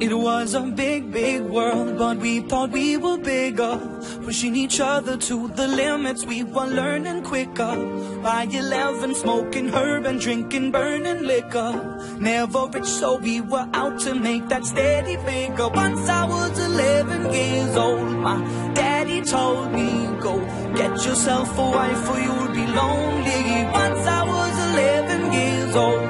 It was a big, big world, but we thought we were bigger. Pushing each other to the limits, we were learning quicker. By 11, smoking herb and drinking burning liquor. Never rich, so we were out to make that steady figure. Once I was 11 years old, my daddy told me, Go get yourself a wife or you'll be lonely. Once I was 11 years old.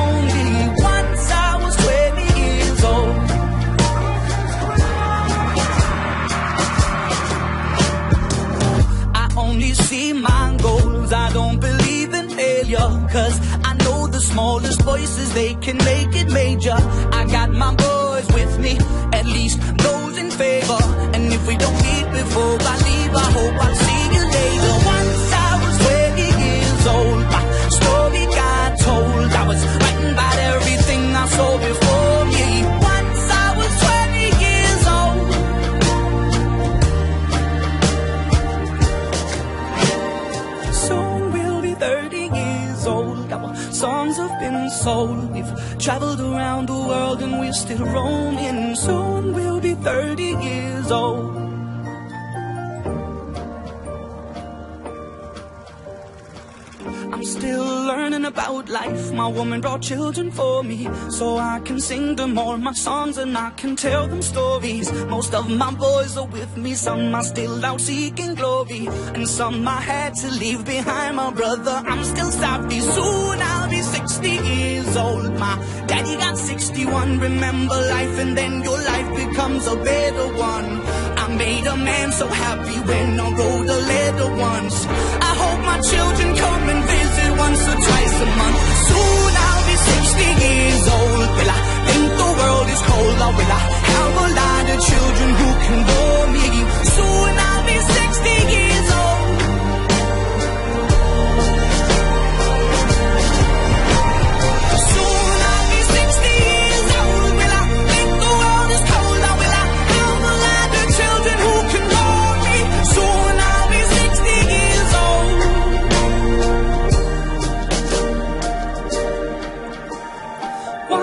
Goals. I don't believe in failure. Cause I know the smallest voices, they can make it major. I got my boys with me, at least those in favor. And if we don't meet before I leave, I hope I'll see you later. Once I was 20 years old, my story got told. I was writing about everything I saw before been sold. We've traveled around the world and we're still roaming. Soon we'll be 30 years old. I'm still learning about life. My woman brought children for me, so I can sing them all my songs and I can tell them stories. Most of my boys are with me, some are still out seeking glory, and some I had to leave behind. My brother, I'm still savvy. Soon I'll be 60 years old. My daddy got 61. Remember life, and then your life becomes a better one. I made a man so happy when I wrote